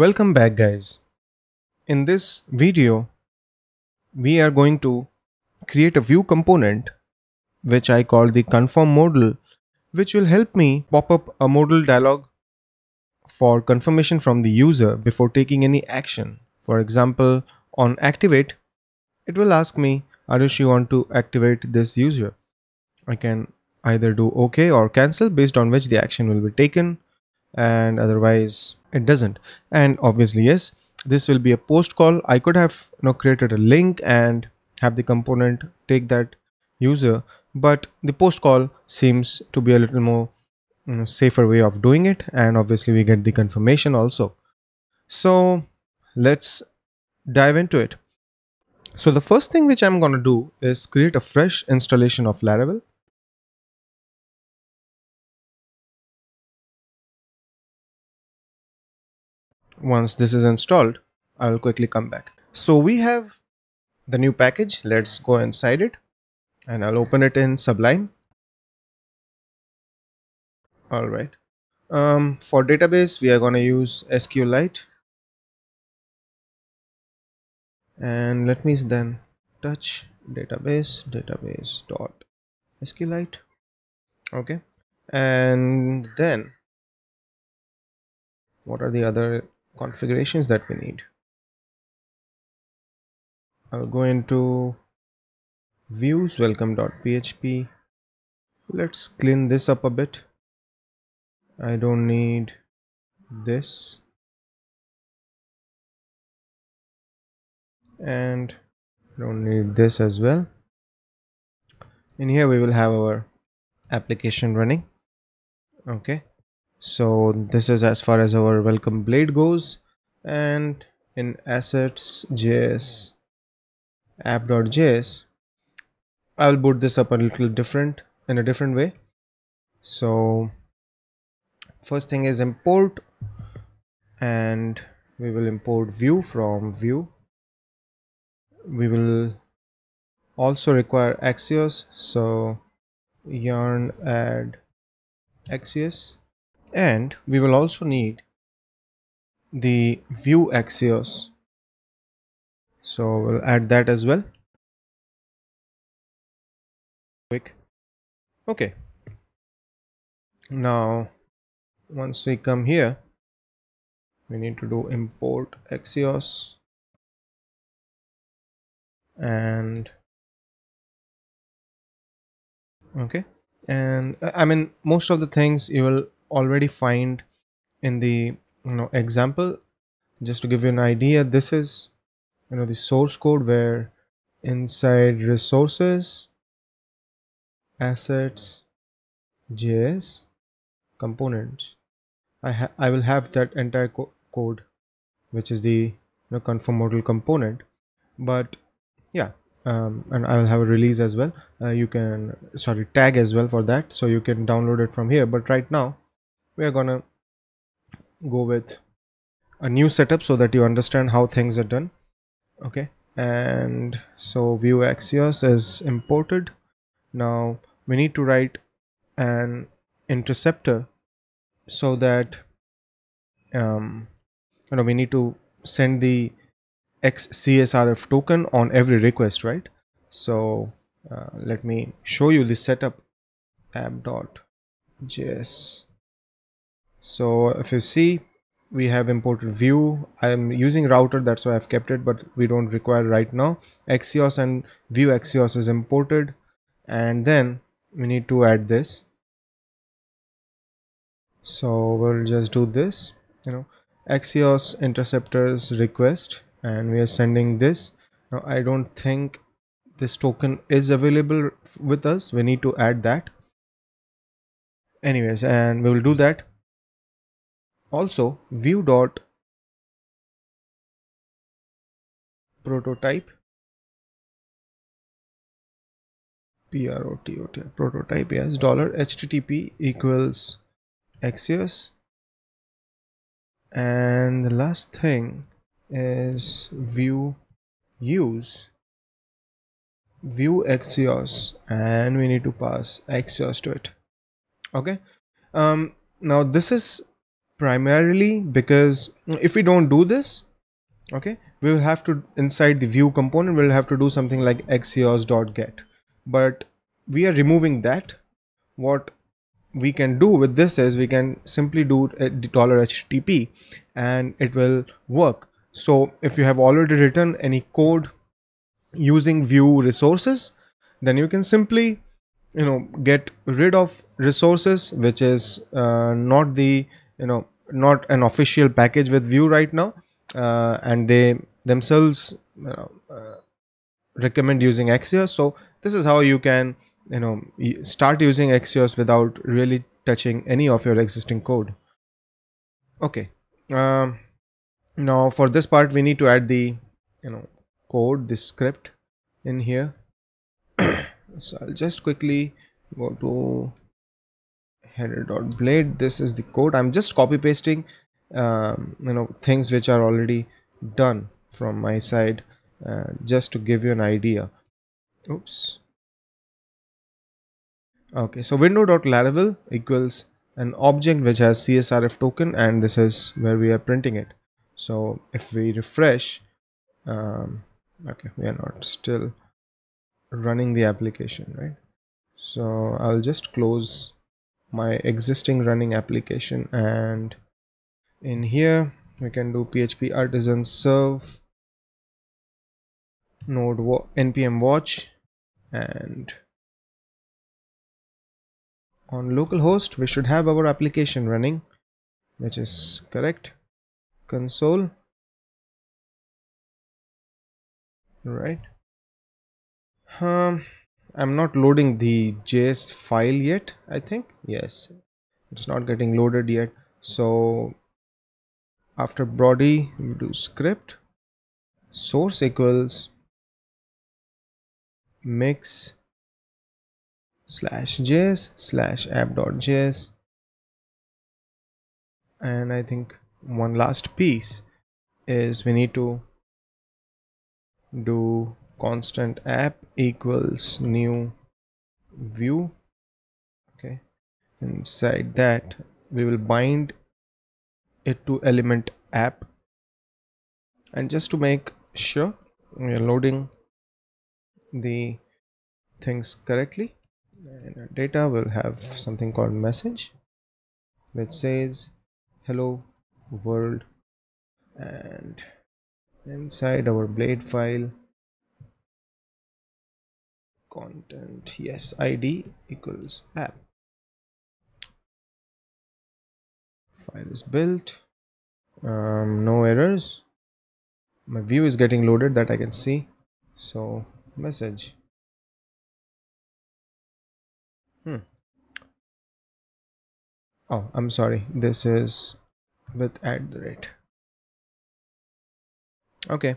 Welcome back guys. In this video, we are going to create a Vue component which I call the confirm modal which will help me pop up a modal dialog for confirmation from the user before taking any action. For example, on activate, it will ask me, Arush, you want to activate this user? I can either do OK or cancel based on which the action will be taken and otherwise it doesn't. And obviously, yes, this will be a post call. I could have you know created a link and have the component take that user, but the post call seems to be a little more you know, safer way of doing it. And obviously we get the confirmation also. So let's dive into it. So the first thing which I'm going to do is create a fresh installation of Laravel. Once this is installed, I'll quickly come back. So we have the new package. Let's go inside it and I'll open it in Sublime. All right. Um, for database, we are going to use SQLite. And let me then touch database, database dot SQLite. Okay. And then what are the other configurations that we need? I'll go into views welcome.php. Let's clean this up a bit. I don't need this and don't need this as well in here we will have our application running okay so this is as far as our welcome blade goes. And in assets js app.js I'll boot this up a little different in a different way. So first thing is import and we will import Vue from vue. We will also require axios so yarn add axios and we will also need the Vue axios. So we'll add that as well. Quick. Okay. Now once we come here we need to do import axios. And okay. And i mean most of the things you will already find in the you know example. Just to give you an idea this is you know the source code where inside resources assets js components I, I will have that entire co code which is the you know, confirm modal component. But yeah um, and I will have a release as well. Uh, you can sorry tag as well for that. So you can download it from here. But right now we are gonna go with a new setup so that you understand how things are done okay and so Vue axios is imported now we need to write an interceptor so that um, you know we need to send the XCSRF token on every request, right? So uh, let me show you the setup app.js. So if you see, we have imported Vue. I'm using router, that's why I've kept it, but we don't require right now. Axios and Vue Axios is imported. And then we need to add this so we'll just do this you know axios interceptors request and we are sending this now i don't think this token is available with us we need to add that anyways and we will do that also Vue dot prototype protot prototype yes dollar http equals Axios. And the last thing is Vue use. Vue axios and we need to pass axios to it. Okay? Um, now this is primarily because if we don't do this okay we will have to inside the Vue component we'll have to do something like axios.get but we are removing that. What we can do with this is we can simply do dollar http and it will work. So if you have already written any code using Vue resources then you can simply you know get rid of resources which is uh, not the you know not an official package with Vue right now uh, and they themselves you know, uh, recommend using axios. So this is how you can you know start using axios without really touching any of your existing code. Okay um, now for this part we need to add the you know code this script in here. So i'll just quickly go to header.blade this is the code i'm just copy pasting um, you know things which are already done from my side uh, just to give you an idea. Oops. Okay so window dot window.laravel equals an object which has csrf token and this is where we are printing it. So if we refresh um, okay we are not still running the application right? So I'll just close my existing running application. And in here we can do php artisan serve node npm watch and on localhost we should have our application running which is correct. Console. Right. Um i'm not loading the js file yet i think. Yes. It's not getting loaded yet. So after body we do script. Source equals mix slash js slash app.js and I think one last piece is we need to do constant app equals new Vue. Okay. Inside that we will bind it to element app. And just to make sure we are loading the things correctly. And our data will have something called message which says hello world. And inside our blade file content. Yes id equals app. File is built. Um, no errors. My Vue is getting loaded that I can see. So message. Hmm. Oh I'm sorry. This is with at the rate. Okay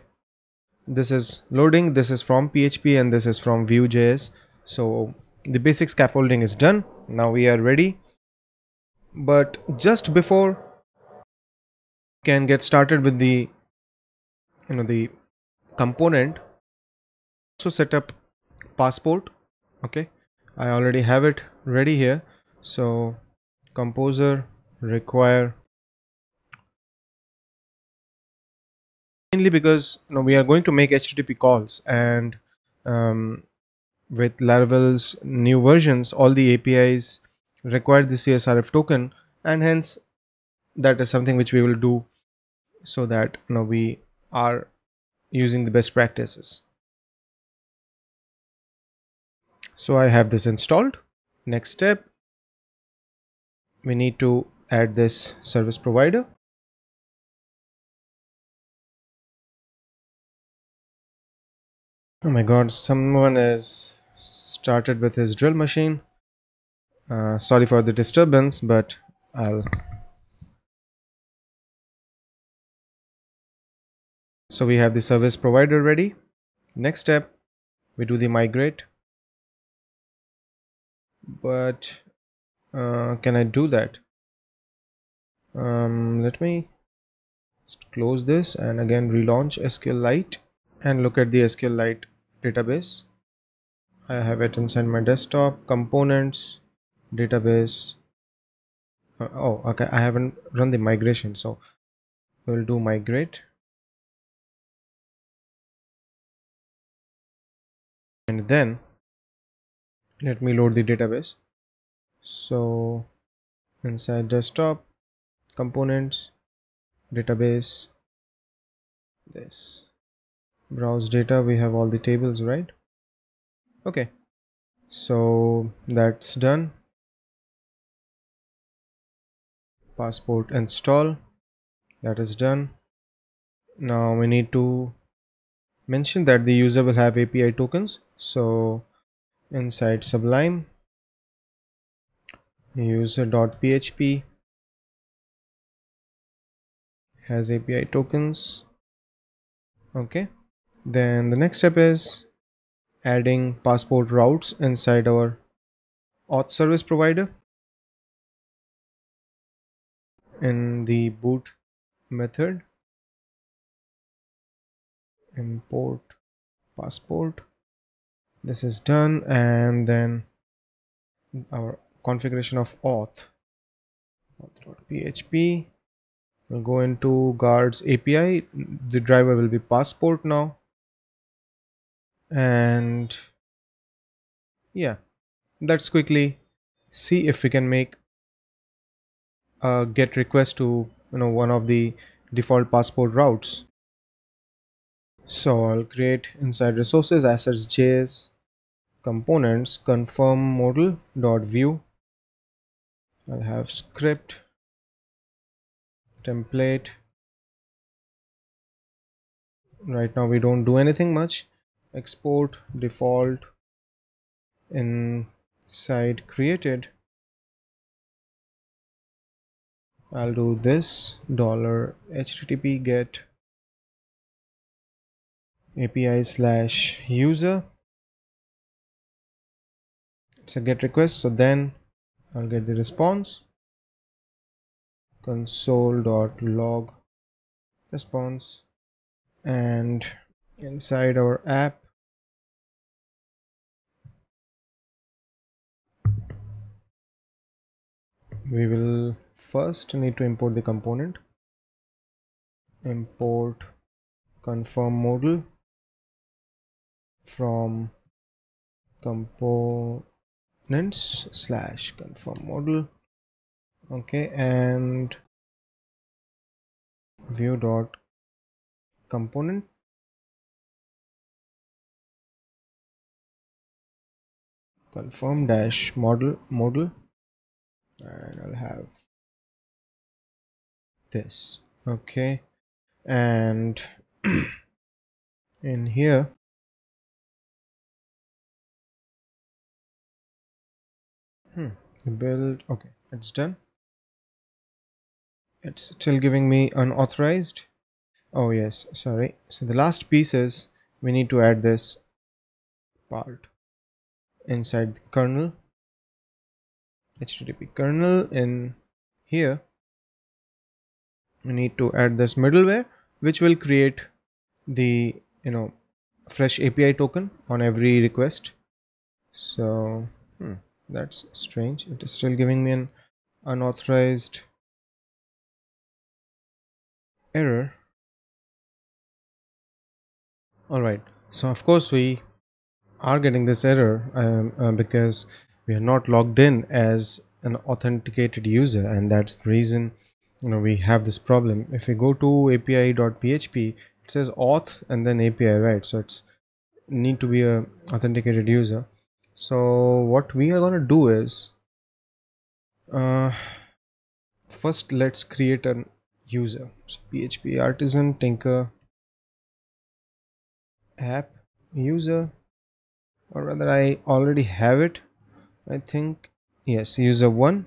this is loading this is from PHP and this is from Vue.js so the basic scaffolding is done. Now we are ready. But just before can get started with the you know the component so set up passport. Okay. I already have it ready here. So composer require mainly because you know, we are going to make HTTP calls and um, with Laravel's new versions all the APIs require the CSRF token and hence that is something which we will do so that you know we are using the best practices. So I have this installed. Next step we need to add this service provider oh my god someone has started with his drill machine. Uh, sorry for the disturbance but I'll so we have the service provider ready. Next step we do the migrate. But uh, can I do that? Um, let me close this and again relaunch SQLite and look at the SQLite database. I have it inside my desktop components database. Uh, oh okay i haven't run the migration so we'll do migrate. And then let me load the database. So inside desktop components database this browse data we have all the tables right? Okay. So that's done. Passport install. That is done. Now we need to mention that the user will have API tokens. So inside sublime user.php has API tokens. Okay then the next step is adding passport routes inside our auth service provider. In the boot method import passport. This is done and then our configuration of auth auth.php we'll go into guards api the driver will be passport now and yeah let's quickly see if we can make a get request to you know one of the default passport routes. So I'll create inside resources assets js components confirm modal dot vue. I'll have script template. Right now we don't do anything much export default inside created I'll do this dollar http get API slash user. It's a get request so then I'll get the response. console.log response. And inside our app we will first need to import the component. Import confirm modal from components slash confirm modal okay and Vue dot component. Confirm dash model model and I'll have this. Okay. And in here hmm build okay it's done. It's still giving me unauthorized. Oh yes sorry. So the last piece is we need to add this part inside the kernel http kernel in here. We need to add this middleware which will create the you know fresh api token on every request. So hmm, that's strange. It is still giving me an unauthorized error. All right. So of course we are getting this error um, uh, because we are not logged in as an authenticated user and that's the reason you know we have this problem. If we go to api.php it says auth and then api right? So it's need to be a authenticated user. So what we are going to do is uh, first let's create a user. So php artisan tinker app user or rather I already have it I think yes user one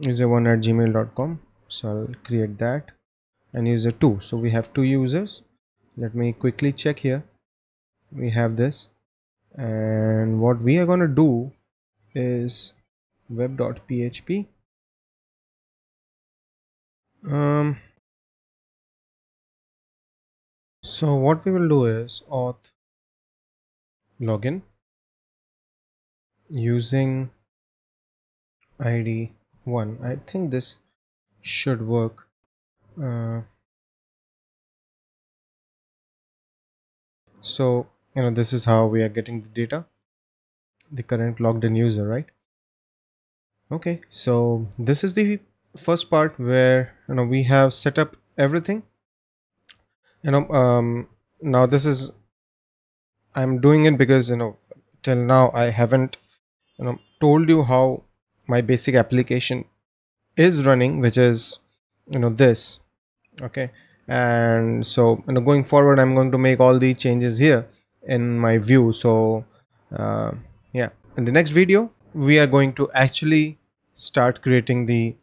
user one at gmail.com so I'll create that. And user two so we have two users. Let me quickly check here. We have this. And what we are going to do is web.php um so what we will do is auth login using id one. I think this should work. Uh, so you know this is how we are getting the data. The current logged in user right? Okay so this is the first part where you know we have set up everything. You know um now this is i'm doing it because you know till now i haven't you know told you how my basic application is running which is you know this okay? And so you know going forward i'm going to make all the changes here in my view. So uh, yeah. In the next video we are going to actually start creating the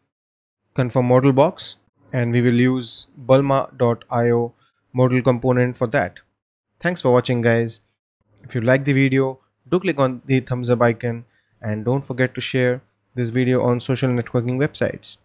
confirm modal box and we will use bulma.io modal component for that. Thanks for watching guys. If you like the video do click on the thumbs up icon and don't forget to share this video on social networking websites